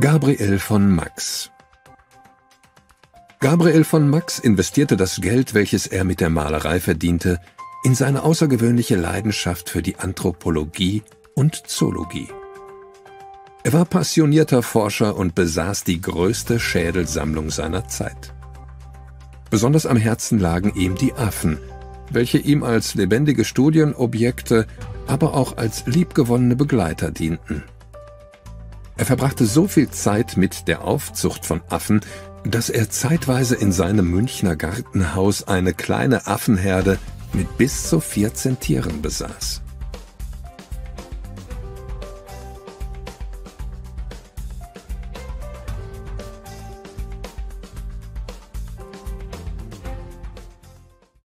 Gabriel von Max Gabriel von Max investierte das Geld, welches er mit der Malerei verdiente, in seine außergewöhnliche Leidenschaft für die Anthropologie und Zoologie. Er war passionierter Forscher und besaß die größte Schädelsammlung seiner Zeit. Besonders am Herzen lagen ihm die Affen, welche ihm als lebendige Studienobjekte, aber auch als liebgewonnene Begleiter dienten. Er verbrachte so viel Zeit mit der Aufzucht von Affen, dass er zeitweise in seinem Münchner Gartenhaus eine kleine Affenherde mit bis zu 14 Tieren besaß.